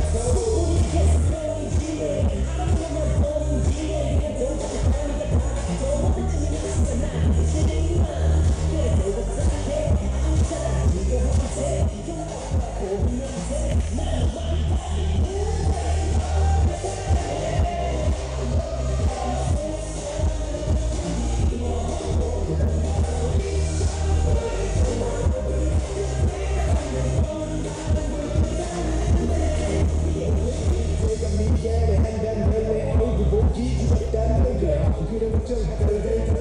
Go. 목이 죽었다는 거야 그런 걱정하던 데이